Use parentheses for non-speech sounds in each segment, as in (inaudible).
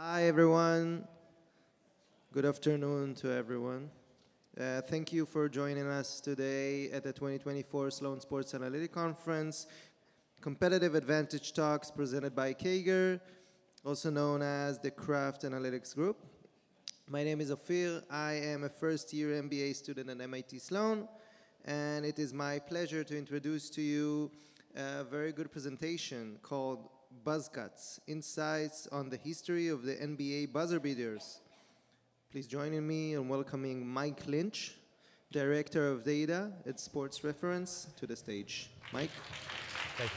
Hi, everyone. Good afternoon to everyone. Uh, thank you for joining us today at the 2024 Sloan Sports Analytic Conference, Competitive Advantage Talks presented by KAGR, also known as the Kraft Analytics Group. My name is Ophir. I am a first year MBA student at MIT Sloan, and it is my pleasure to introduce to you a very good presentation called Buzzcuts Insights on the History of the NBA Buzzer Beaters. Please join me in welcoming Mike Lynch, Director of Data at Sports Reference, to the stage. Mike? Thank you.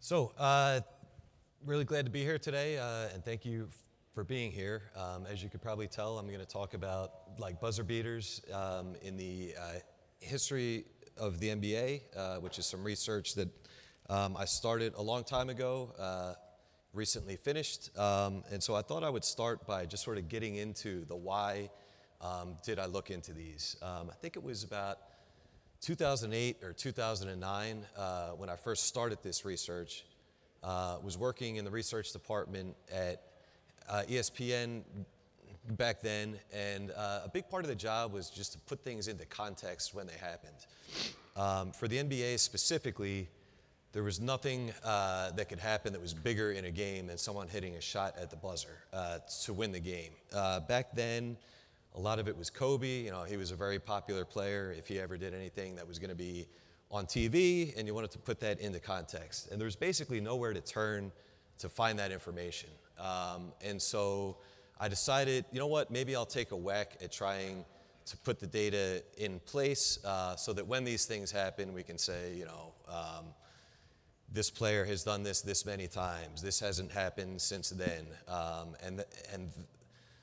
So, uh, really glad to be here today, uh, and thank you for being here. Um, as you could probably tell, I'm going to talk about like buzzer beaters um, in the uh, history of the NBA, uh, which is some research that um, I started a long time ago, uh, recently finished. Um, and so I thought I would start by just sort of getting into the why um, did I look into these. Um, I think it was about 2008 or 2009 uh, when I first started this research. Uh, was working in the research department at uh, ESPN back then, and uh, a big part of the job was just to put things into context when they happened. Um, for the NBA specifically, there was nothing uh, that could happen that was bigger in a game than someone hitting a shot at the buzzer uh, to win the game. Uh, back then, a lot of it was Kobe. You know, he was a very popular player. If he ever did anything that was going to be on TV, and you wanted to put that into context, and there was basically nowhere to turn to find that information. Um, and so I decided, you know what, maybe I'll take a whack at trying to put the data in place uh, so that when these things happen, we can say, you know, um, this player has done this this many times. This hasn't happened since then. Um, and, and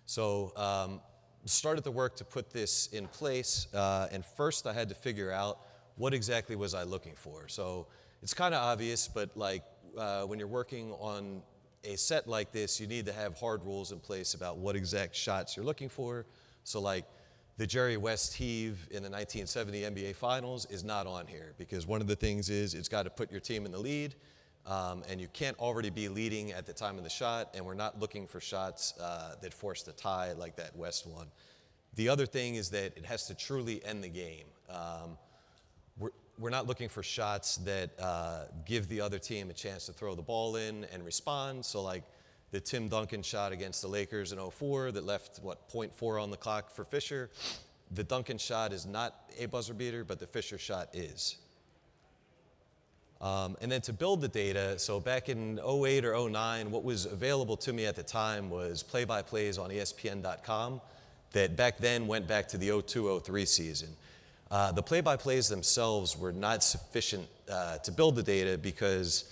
so um, started the work to put this in place. Uh, and first I had to figure out what exactly was I looking for. So it's kind of obvious, but like uh, when you're working on a set like this, you need to have hard rules in place about what exact shots you're looking for. So like the Jerry West heave in the 1970 NBA Finals is not on here because one of the things is it's got to put your team in the lead, um, and you can't already be leading at the time of the shot, and we're not looking for shots uh, that force the tie like that West one. The other thing is that it has to truly end the game. Um, we're, not looking for shots that uh, give the other team a chance to throw the ball in and respond. So, like the Tim Duncan shot against the Lakers in 04 that left, what, 0.4 on the clock for Fisher. The Duncan shot is not a buzzer beater, but the Fisher shot is. Um, and then to build the data, so back in 08 or 09, what was available to me at the time was play by plays on ESPN.com that back then went back to the 02 03 season. Uh, the play by plays themselves were not sufficient uh, to build the data because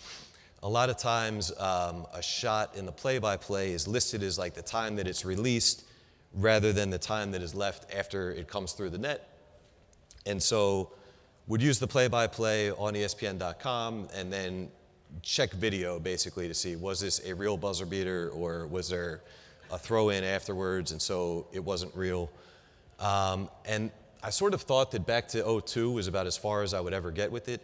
a lot of times um, a shot in the play by play is listed as like the time that it's released rather than the time that is left after it comes through the net. And so would use the play by play on ESPN.com and then check video basically to see was this a real buzzer beater or was there a throw in afterwards and so it wasn't real. Um, and I sort of thought that back to 02 was about as far as I would ever get with it.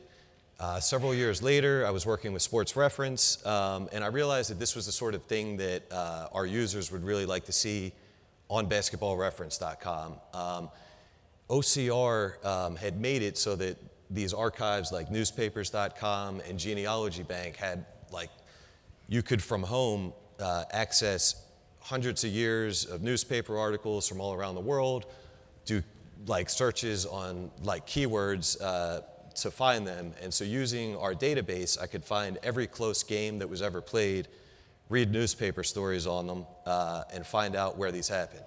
Uh, several years later, I was working with Sports Reference, um, and I realized that this was the sort of thing that uh, our users would really like to see on Basketball-Reference.com. Um, OCR um, had made it so that these archives like newspapers.com and Genealogy Bank had like, you could from home uh, access hundreds of years of newspaper articles from all around the world, do like searches on like keywords uh, to find them. And so using our database, I could find every close game that was ever played, read newspaper stories on them, uh, and find out where these happened.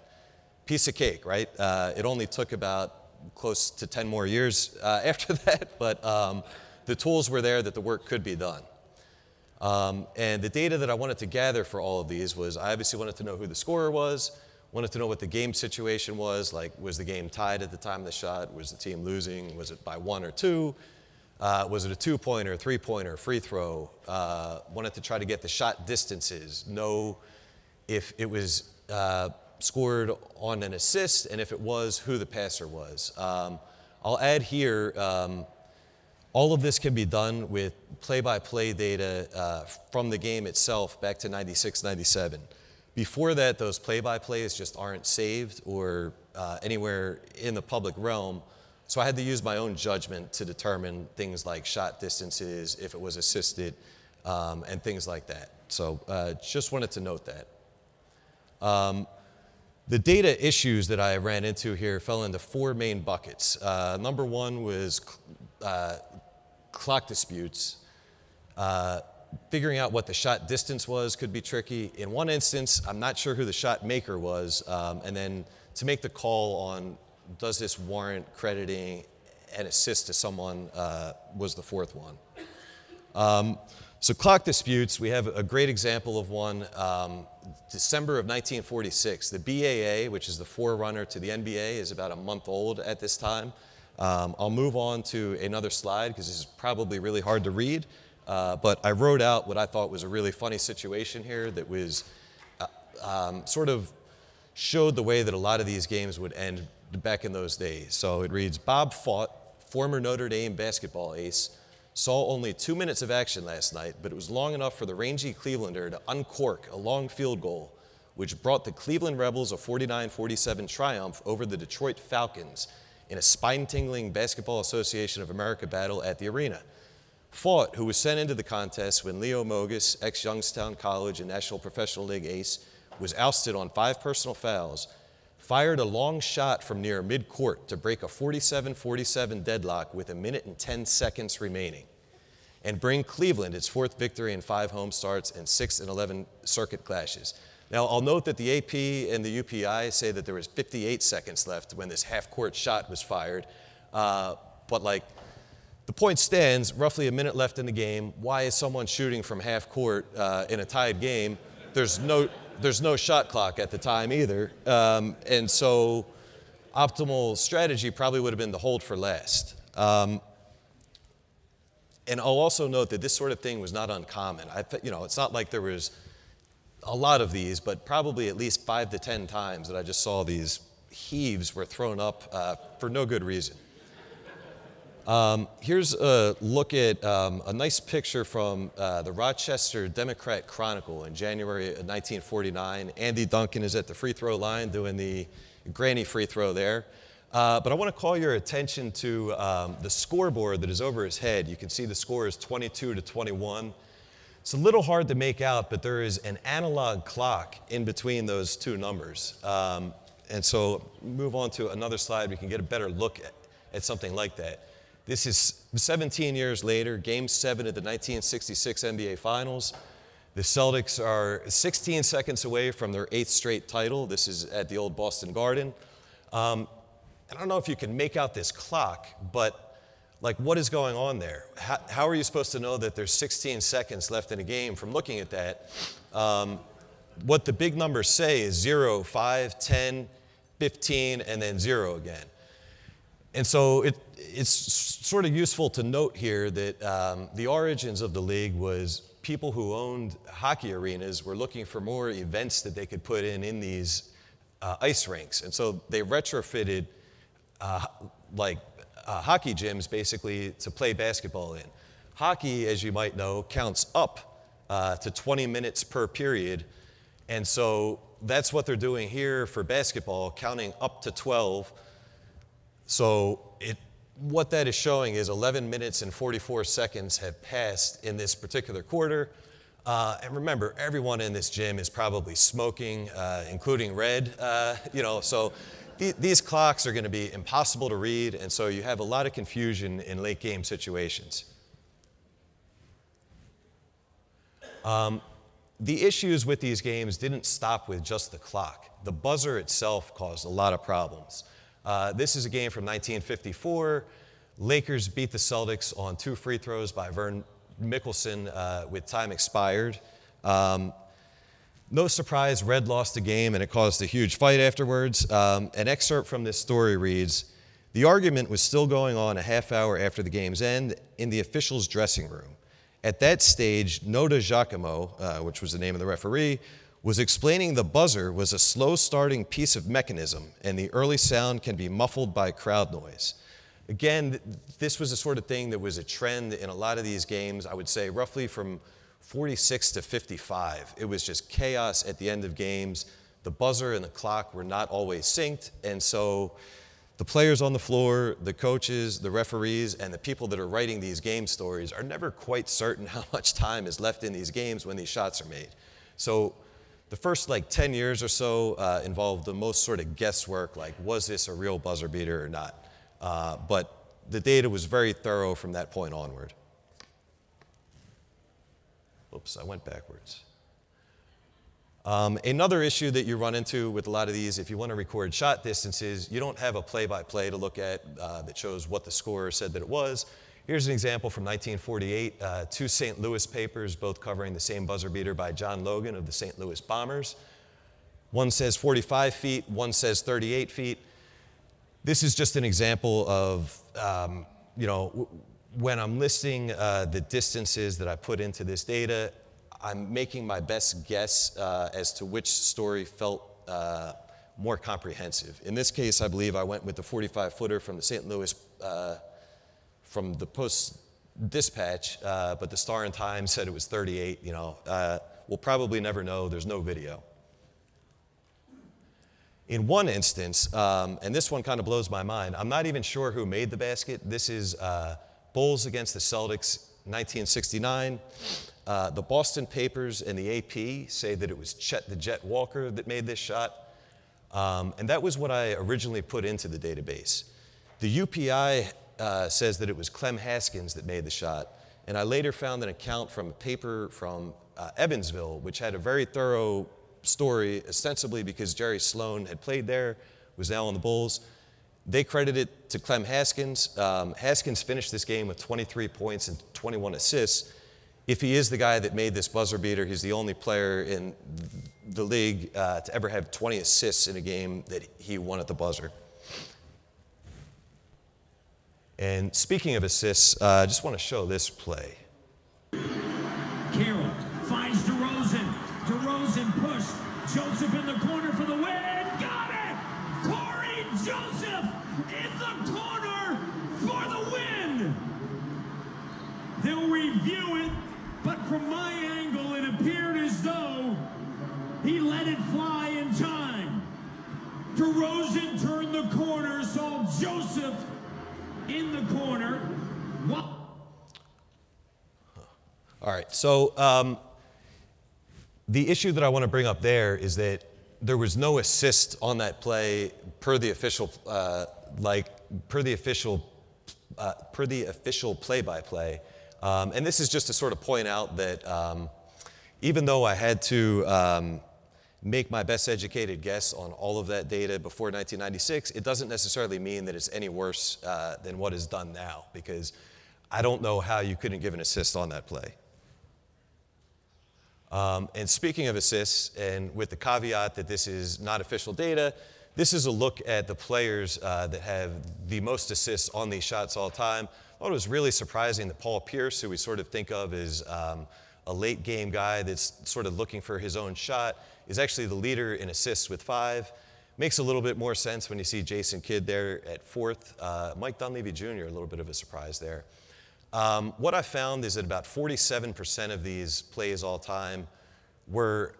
Piece of cake, right? Uh, it only took about close to 10 more years uh, (laughs) after that, but um, the tools were there that the work could be done. Um, and the data that I wanted to gather for all of these was I obviously wanted to know who the scorer was, wanted to know what the game situation was. Like, was the game tied at the time of the shot? Was the team losing? Was it by one or two? Uh, was it a two pointer, three pointer, free throw? Uh, wanted to try to get the shot distances, know if it was uh, scored on an assist, and if it was, who the passer was. Um, I'll add here, um, all of this can be done with play-by-play data uh, from the game itself back to 96, 97. Before that, those play-by-plays just aren't saved or uh, anywhere in the public realm. So I had to use my own judgment to determine things like shot distances, if it was assisted, um, and things like that. So uh, just wanted to note that. Um, the data issues that I ran into here fell into four main buckets. Uh, number one was uh, clock disputes. Figuring out what the shot distance was could be tricky. In one instance, I'm not sure who the shot maker was, um, and then to make the call on does this warrant crediting an assist to someone uh, was the fourth one. Um, so clock disputes, we have a great example of one. Um, December of 1946, the BAA, which is the forerunner to the NBA, is about a month old at this time. Um, I'll move on to another slide because this is probably really hard to read. Uh, but I wrote out what I thought was a really funny situation here that was uh, um, sort of showed the way that a lot of these games would end back in those days. So it reads Bob Faught, former Notre Dame basketball ace, saw only two minutes of action last night, but it was long enough for the rangy Clevelander to uncork a long field goal, which brought the Cleveland Rebels a 49 47 triumph over the Detroit Falcons in a spine tingling Basketball Association of America battle at the arena. Faught, who was sent into the contest when Leo Mogus, ex Youngstown College and National Professional League ace, was ousted on five personal fouls, fired a long shot from near midcourt to break a 47 47 deadlock with a minute and 10 seconds remaining and bring Cleveland its fourth victory in five home starts and six and 11 circuit clashes. Now, I'll note that the AP and the UPI say that there was 58 seconds left when this half court shot was fired. Uh, but, like, the point stands roughly a minute left in the game. Why is someone shooting from half court uh, in a tied game? There's no, there's no shot clock at the time either. Um, and so optimal strategy probably would have been to hold for last. Um, and I'll also note that this sort of thing was not uncommon. I, you know, it's not like there was a lot of these, but probably at least five to 10 times that I just saw these heaves were thrown up uh, for no good reason. Um, here's a look at um, a nice picture from uh, the Rochester Democrat Chronicle in January of 1949. Andy Duncan is at the free throw line doing the granny free throw there. Uh, but I want to call your attention to um, the scoreboard that is over his head. You can see the score is 22 to 21. It's a little hard to make out, but there is an analog clock in between those two numbers. Um, and so move on to another slide, we can get a better look at, at something like that. This is 17 years later, game seven of the 1966 NBA Finals. The Celtics are 16 seconds away from their eighth straight title. This is at the old Boston Garden. Um, I don't know if you can make out this clock, but like what is going on there? How, how, are you supposed to know that there's 16 seconds left in a game from looking at that? Um, what the big numbers say is 0, 5, 10, 15, and then 0 again. And so it, it's sort of useful to note here that um, the origins of the league was people who owned hockey arenas were looking for more events that they could put in in these uh, ice rinks. And so they retrofitted uh, like uh, hockey gyms basically to play basketball in. Hockey, as you might know, counts up uh, to 20 minutes per period. And so that's what they're doing here for basketball, counting up to 12. So it what that is showing is 11 minutes and 44 seconds have passed in this particular quarter. Uh, and remember, everyone in this gym is probably smoking, uh, including Red. Uh, you know, so th these clocks are going to be impossible to read, and so you have a lot of confusion in late game situations. Um, the issues with these games didn't stop with just the clock. The buzzer itself caused a lot of problems. Uh, this is a game from 1954. Lakers beat the Celtics on two free throws by Vern Mikkelsen uh, with time expired. Um, no surprise, Red lost the game and it caused a huge fight afterwards. Um, an excerpt from this story reads The argument was still going on a half hour after the game's end in the officials' dressing room. At that stage, Noda Giacomo, uh, which was the name of the referee, was explaining the buzzer was a slow starting piece of mechanism and the early sound can be muffled by crowd noise. Again, this was the sort of thing that was a trend in a lot of these games, I would say roughly from 46 to 55. It was just chaos at the end of games. The buzzer and the clock were not always synced, and so the players on the floor, the coaches, the referees, and the people that are writing these game stories are never quite certain (laughs) how much time is left in these games when these shots are made. So the first like 10 years or so uh, involved the most sort of guesswork, like was this a real buzzer beater or not? Uh, but the data was very thorough from that point onward. Oops, I went backwards. Um, another issue that you run into with a lot of these, if you want to record shot distances, you don't have a play-by-play to look at uh, that shows what the scorer said that it was. Here's an example from 1948, uh, two St. Louis papers, both covering the same buzzer beater by John Logan of the St. Louis Bombers. One says 45 feet, one says 38 feet. This is just an example of, um, you know, when I'm listing uh, the distances that I put into this data, I'm making my best guess uh, as to which story felt uh, more comprehensive. In this case, I believe I went with the 45 footer from the St. Louis uh, from the Post Dispatch, uh, but the Star and Times said it was 38. You know, uh, we'll probably never know. There's no video. In one instance, um, and this one kind of blows my mind, I'm not even sure who made the basket. This is uh, Bulls against the Celtics, 1969. Uh, the Boston papers and the AP say that it was Chet the Jet Walker that made this shot. Um, and that was what I originally put into the database. The UPI uh, says that it was Clem Haskins that made the shot. And I later found an account from a paper from uh, Evansville, which had a very thorough story, ostensibly because Jerry Sloan had played there, was now on the Bulls. They credit it to Clem Haskins. Um, Haskins finished this game with 23 points and 21 assists. If he is the guy that made this buzzer beater, he's the only player in the league uh, to ever have 20 assists in a game that he won at the buzzer. And speaking of assists, uh, I just want to show this play. Carroll finds DeRozan. DeRozan pushed. Joseph in the corner for the win. Got it! Corey Joseph in the corner for the win. They'll review it, but from my angle, it appeared as though he let it fly in time. DeRozan turned the corner, saw Joseph in the corner. All right, so um, the issue that I want to bring up there is that there was no assist on that play per the official, uh, like per the official, uh, per the official play-by-play. Um, and this is just to sort of point out that um, even though I had to um, make my best educated guess on all of that data before 1996, it doesn't necessarily mean that it's any worse uh, than what is done now, because I don't know how you couldn't give an assist on that play. Um, and speaking of assists, and with the caveat that this is not official data, this is a look at the players uh, that have the most assists on these shots all time. I thought it was really surprising that Paul Pierce, who we sort of think of as um, a late game guy that's sort of looking for his own shot, is actually the leader in assists with five. Makes a little bit more sense when you see Jason Kidd there at fourth. Uh, Mike Dunleavy Jr., a little bit of a surprise there. Um, what I found is that about 47% of these plays all time were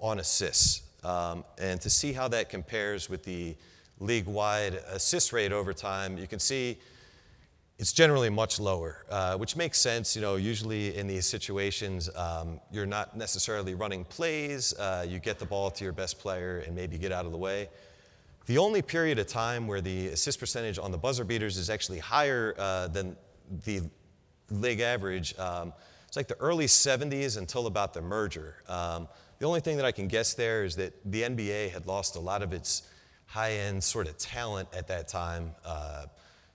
on assists. Um, and to see how that compares with the league wide assist rate over time, you can see it's generally much lower, uh, which makes sense. You know, usually in these situations, um, you're not necessarily running plays. Uh, you get the ball to your best player and maybe get out of the way. The only period of time where the assist percentage on the buzzer beaters is actually higher uh, than the league average, um, it's like the early 70s until about the merger. Um, the only thing that I can guess there is that the NBA had lost a lot of its high end sort of talent at that time.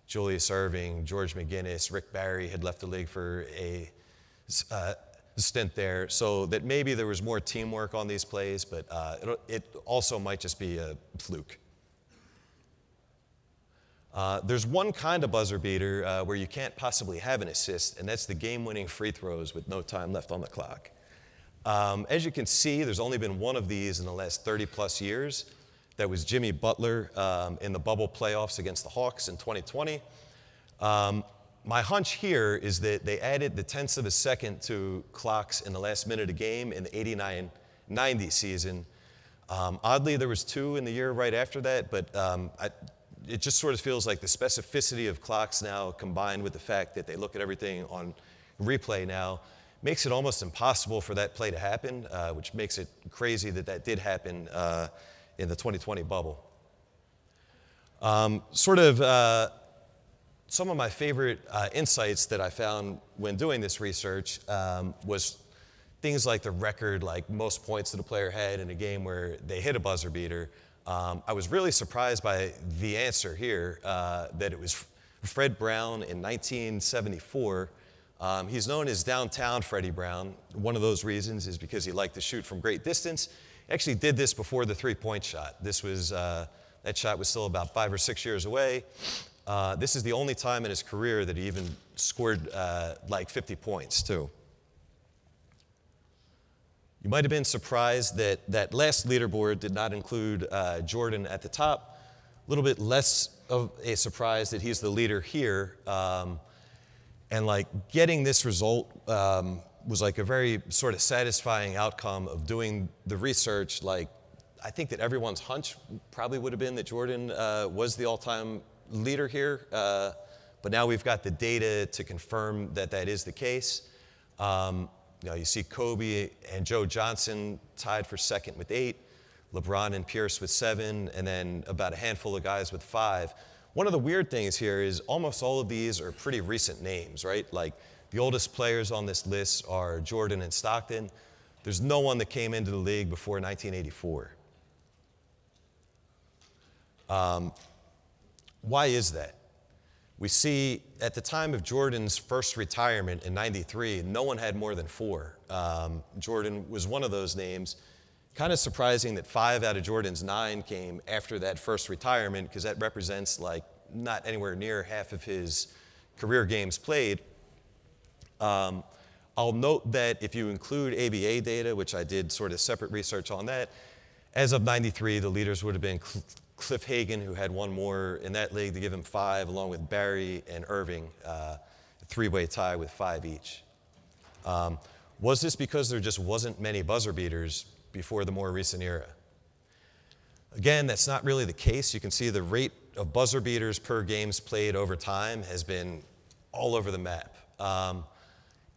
Julius Erving, George McGinnis, Rick Barry had left the league for a uh, stint there, so that maybe there was more teamwork on these plays, but uh, it, it, also might just be a fluke. Uh, there's one kind of buzzer beater uh, where you can't possibly have an assist, and that's the game winning free throws with no time left on the clock. Um, as you can see, there's only been one of these in the last 30 plus years. That was Jimmy Butler um, in the bubble playoffs against the Hawks in 2020. Um, my hunch here is that they added the tenths of a second to clocks in the last minute of game in the 89-90 season. Um, oddly, there was two in the year right after that, but um, I, it just sort of feels like the specificity of clocks now combined with the fact that they look at everything on replay now makes it almost impossible for that play to happen, uh, which makes it crazy that that did happen uh, in the 2020 bubble. Um, sort of uh, some of my favorite uh, insights that I found when doing this research um, was things like the record, like most points that a player had in a game where they hit a buzzer beater. Um, I was really surprised by the answer here uh, that it was Fred Brown in 1974. Um, he's known as downtown Freddie Brown. One of those reasons is because he liked to shoot from great distance. Actually did this before the three-point shot. This was uh, that shot was still about five or six years away. Uh, this is the only time in his career that he even scored uh, like 50 points, too. You might have been surprised that that last leaderboard did not include uh, Jordan at the top. A little bit less of a surprise that he's the leader here. Um, and like getting this result um, was like a very sort of satisfying outcome of doing the research. Like, I think that everyone's hunch probably would have been that Jordan uh, was the all time leader here. Uh, but now we've got the data to confirm that that is the case. Um, you, know, you see Kobe and Joe Johnson tied for second with eight, LeBron and Pierce with seven, and then about a handful of guys with five. One of the weird things here is almost all of these are pretty recent names, right? Like the oldest players on this list are Jordan and Stockton. There's no one that came into the league before 1984. Um, why is that? We see at the time of Jordan's first retirement in 93, no one had more than four. Um, Jordan was one of those names. Kind of surprising that five out of Jordan's nine came after that first retirement, because that represents like not anywhere near half of his career games played. Um, I'll note that if you include ABA data, which I did sort of separate research on that, as of 93, the leaders would have been Cliff Hagan, who had one more in that league to give him five, along with Barry and Erving, uh, three way tie with five each. Um, was this because there just wasn't many buzzer beaters before the more recent era? Again, that's not really the case. You can see the rate of buzzer beaters per games played over time has been all over the map. Um,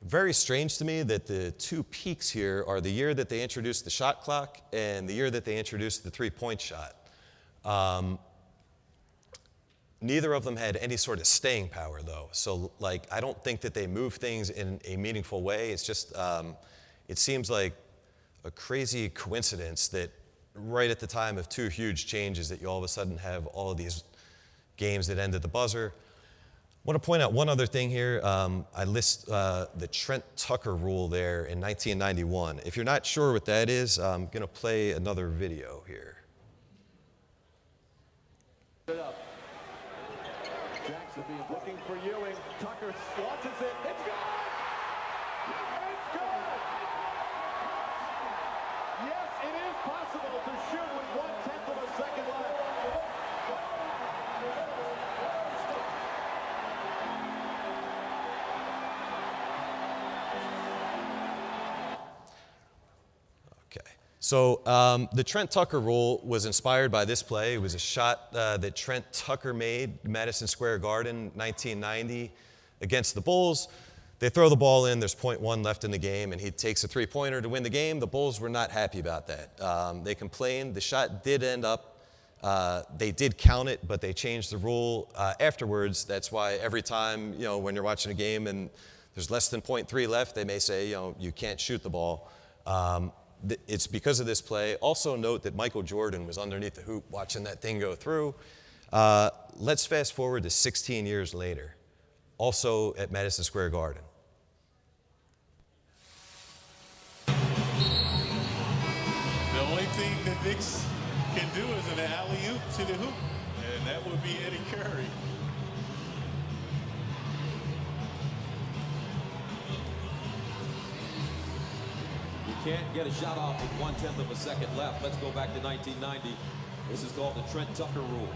very strange to me that the two peaks here are the year that they introduced the shot clock and the year that they introduced the three point shot. Um, neither of them had any sort of staying power, though. So, like, I don't think that they move things in a meaningful way. It's just, um, it seems like a crazy coincidence that right at the time of two huge changes, that you all of a sudden have all of these games that end at the buzzer. I want to point out one other thing here. Um, I list uh, the Trent Tucker rule there in 1991. If you're not sure what that is, I'm going to play another video here. Jackson looking for Ewing. Tucker it. So um, the Trent Tucker rule was inspired by this play. It was a shot uh, that Trent Tucker made, Madison Square Garden, 1990, against the Bulls. They throw the ball in, there's 0.1 left in the game, and he takes a three pointer to win the game. The Bulls were not happy about that. Um, they complained. The shot did end up, uh, they did count it, but they changed the rule uh, afterwards. That's why every time, you know, when you're watching a game and there's less than 0.3 left, they may say, you know, you can't shoot the ball. Um, it's because of this play. Also, note that Michael Jordan was underneath the hoop watching that thing go through. Uh, let's fast forward to 16 years later, also at Madison Square Garden. The only thing the Knicks can do is an alley oop to the hoop, and that would be Eddie Curry. Can't get a shot off with one-tenth of a second left. Let's go back to 1990. This is called the Trent Tucker rule.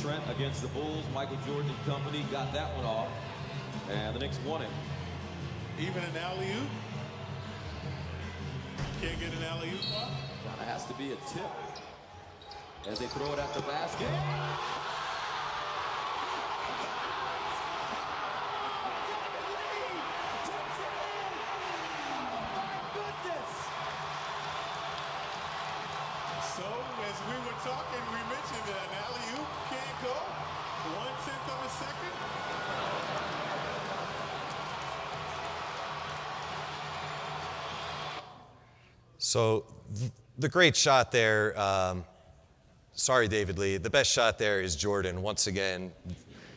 Trent against the Bulls. Michael Jordan and company got that one off. And the Knicks won it. Even an alley-oop? Can't get an alley-oop off? Kind of has to be a tip as they throw it at the basket. So, as we were talking, we mentioned that an alley-oop can't go one-tenth of a second. So the great shot there, um, sorry, David Lee, the best shot there is Jordan. Once again,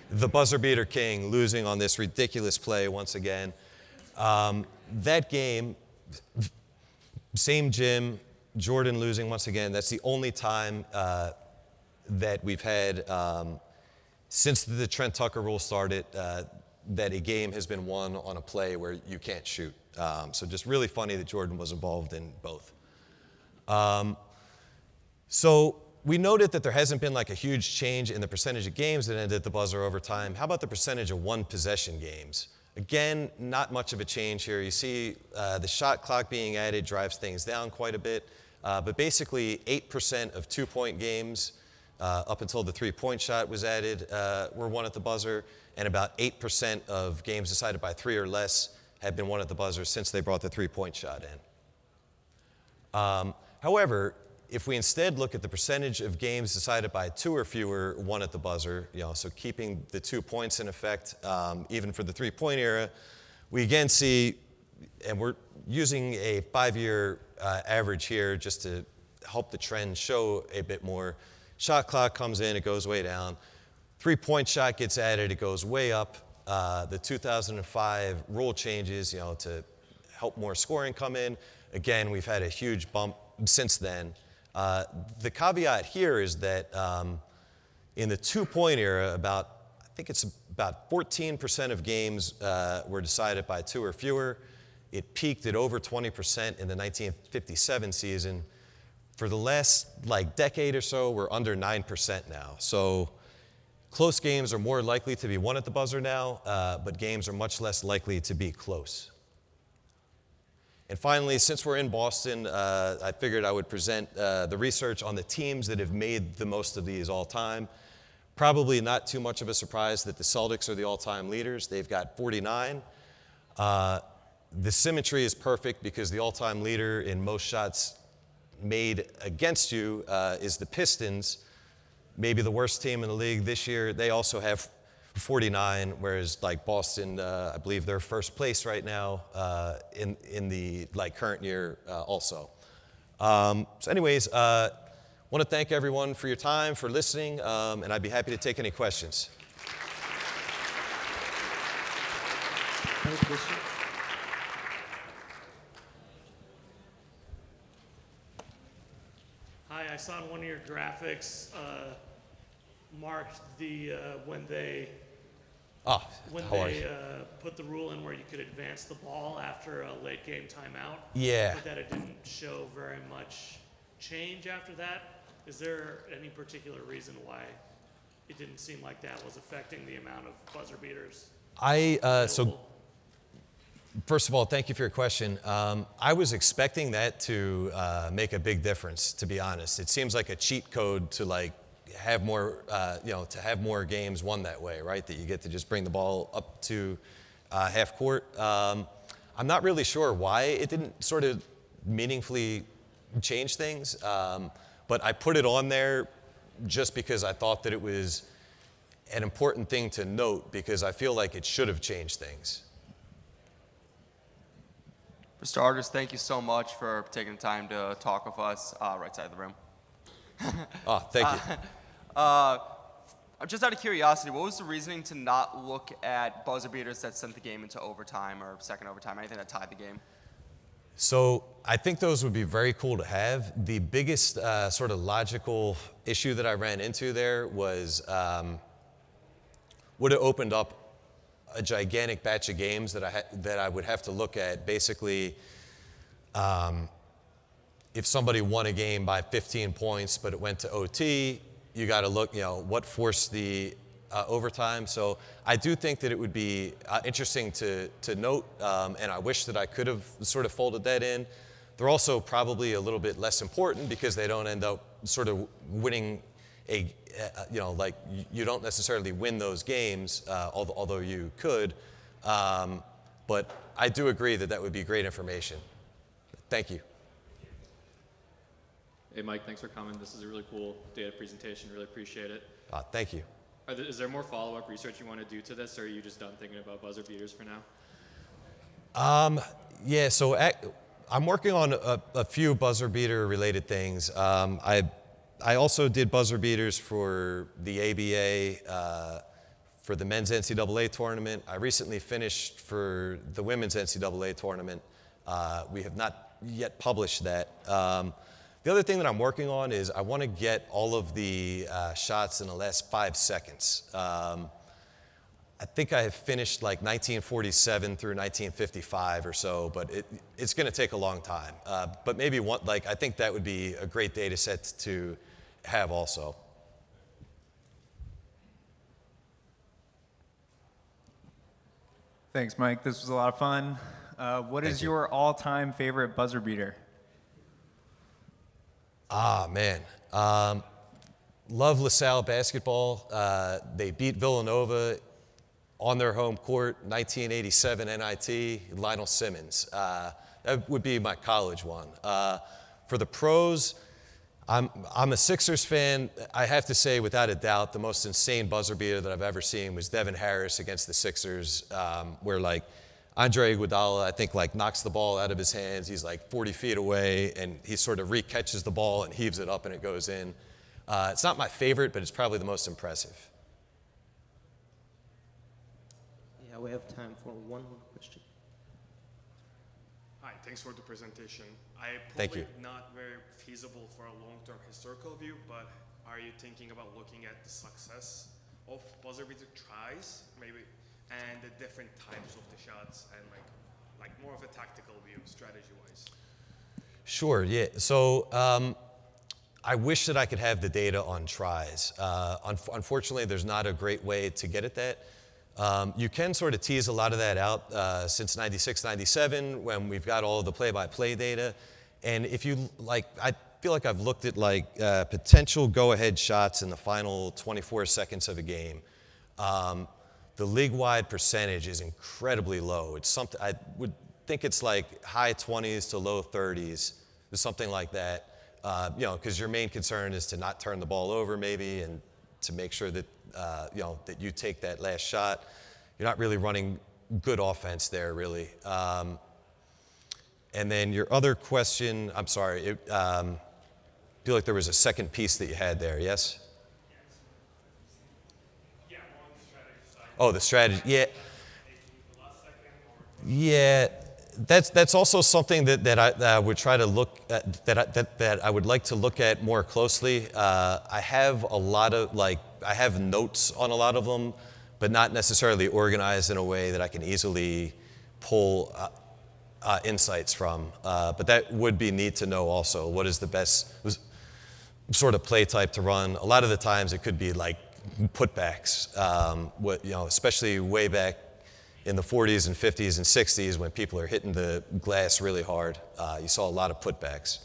the buzzer beater king losing on this ridiculous play once again. Um, that game, same gym, Jordan losing once again. That's the only time uh, that we've had um, since the Trent Tucker rule started uh, that a game has been won on a play where you can't shoot. Um, so just really funny that Jordan was involved in both. Um, so we noted that there hasn't been like a huge change in the percentage of games that ended at the buzzer over time. How about the percentage of one possession games? Again, not much of a change here. You see uh, the shot clock being added drives things down quite a bit, uh, but basically 8% of two point games uh, up until the three point shot was added uh, were won at the buzzer, and about 8% of games decided by three or less have been won at the buzzer since they brought the three point shot in. Um, however, if we instead look at the percentage of games decided by two or fewer won at the buzzer, you know, so keeping the two points in effect, um, even for the three-point era, we again see, and we're using a five-year uh, average here just to help the trend show a bit more. Shot clock comes in, it goes way down. Three-point shot gets added, it goes way up. Uh, the 2005 rule changes, you know, to help more scoring come in. Again, we've had a huge bump since then. Uh, the caveat here is that um, in the two point era, about, I think it's about 14% of games uh, were decided by two or fewer. It peaked at over 20% in the 1957 season. For the last like decade or so, we're under 9% now. So close games are more likely to be won at the buzzer now, uh, but games are much less likely to be close. And finally, since we're in Boston, uh, I figured I would present uh, the research on the teams that have made the most of these all time. Probably not too much of a surprise that the Celtics are the all time leaders. They've got 49. Uh, the symmetry is perfect because the all time leader in most shots made against you uh, is the Pistons, maybe the worst team in the league this year. They also have 49, whereas like Boston, uh, I believe they're first place right now uh, in in the like current year uh, also. Um, so, anyways, uh, want to thank everyone for your time, for listening, um, and I'd be happy to take any questions. Any question? Hi, I saw in one of your graphics uh, marked the uh, when they Ah, when they uh, put the rule in where you could advance the ball after a late game timeout. Yeah. But that it didn't show very much change after that. Is there any particular reason why it didn't seem like that was affecting the amount of buzzer beaters? I uh, so? First of all, thank you for your question. Um, I was expecting that to uh, make a big difference, to be honest. It seems like a cheat code to like have more, uh, you know, to have more games won that way, right? That you get to just bring the ball up to uh, half court. Um, I'm not really sure why it didn't sort of meaningfully change things, um, but I put it on there just because I thought that it was an important thing to note because I feel like it should have changed things. For starters, thank you so much for taking the time to talk with us, uh, right side of the room. Oh, (laughs) thank you. (laughs) Uh, just out of curiosity, what was the reasoning to not look at buzzer beaters that sent the game into overtime or second overtime, anything that tied the game? So I think those would be very cool to have. The biggest uh, sort of logical issue that I ran into there was um, would have opened up a gigantic batch of games that I ha- that I would have to look at. Basically, um, if somebody won a game by 15 points, but it went to OT, you got to look, you know, what forced the uh, overtime. So I do think that it would be uh, interesting to, to note, um, and I wish that I could have sort of folded that in. They're also probably a little bit less important because they don't end up sort of winning a, you know, like you don't necessarily win those games, uh, although, although you could. Um, but I do agree that that would be great information. Thank you. Hey, Mike, thanks for coming. This is a really cool data presentation. Really appreciate it. Uh, thank you. There, is there more follow-up research you want to do to this, or are you just done thinking about buzzer beaters for now? Um, yeah, so at, I'm working on a, a, few buzzer beater related things. Um, I, I also did buzzer beaters for the ABA, uh, for the men's NCAA tournament. I recently finished for the women's NCAA tournament. Uh, we have not yet published that. Um, the other thing that I'm working on is I want to get all of the uh, shots in the last five seconds. Um, I think I have finished like 1947 through 1955 or so, but it, it's going to take a long time. Uh, but maybe one, like I think that would be a great data set to have also. Thanks, Mike. This was a lot of fun. Uh, what Thank is you. your all-time favorite buzzer beater? Ah, man. Um, love LaSalle basketball. Uh, they beat Villanova on their home court, 1987 NIT, Lionel Simmons. Uh, that would be my college one. Uh, for the pros, I'm, I'm a Sixers fan. I have to say, without a doubt, the most insane buzzer beater that I've ever seen was Devin Harris against the Sixers, um, where like Andre Iguodala, I think, like knocks the ball out of his hands. He's like 40 feet away, and he sort of re-catches the ball and heaves it up, and it goes in. Uh, it's not my favorite, but it's probably the most impressive. Yeah, we have time for one more question. Hi, thanks for the presentation. I Thank you. not very feasible for a long-term historical view, but are you thinking about looking at the success of buzzer beater tries, maybe and the different types of the shots and like like more of a tactical view strategy wise sure yeah. So um, i wish that i could have the data on tries. Uh, un- unfortunately there's not a great way to get at that um, you can sort of tease a lot of that out uh, since 96 97 when we've got all the play-by-play data and if you like i feel like i've looked at like uh, potential go-ahead shots in the final 24 seconds of a game um, the league-wide percentage is incredibly low. It's something I would think it's like high 20s to low 30s, something like that. Uh, you know, because your main concern is to not turn the ball over, maybe, and to make sure that uh, you know that you take that last shot. You're not really running good offense there, really. Um, and then your other question, I'm sorry, it, um, I feel like there was a second piece that you had there, yes? Oh, the strategy. Yeah. Yeah. That's, that's also something that, that, I, that I would try to look at, that, I, that, that I would like to look at more closely. Uh, I have a lot of, like, I have notes on a lot of them, but not necessarily organized in a way that I can easily pull uh, uh, insights from. Uh, but that would be neat to know also. What is the best sort of play type to run? A lot of the times it could be like putbacks, um, what, you know, especially way back in the 40s and 50s and 60s when people are hitting the glass really hard. Uh, you saw a lot of putbacks.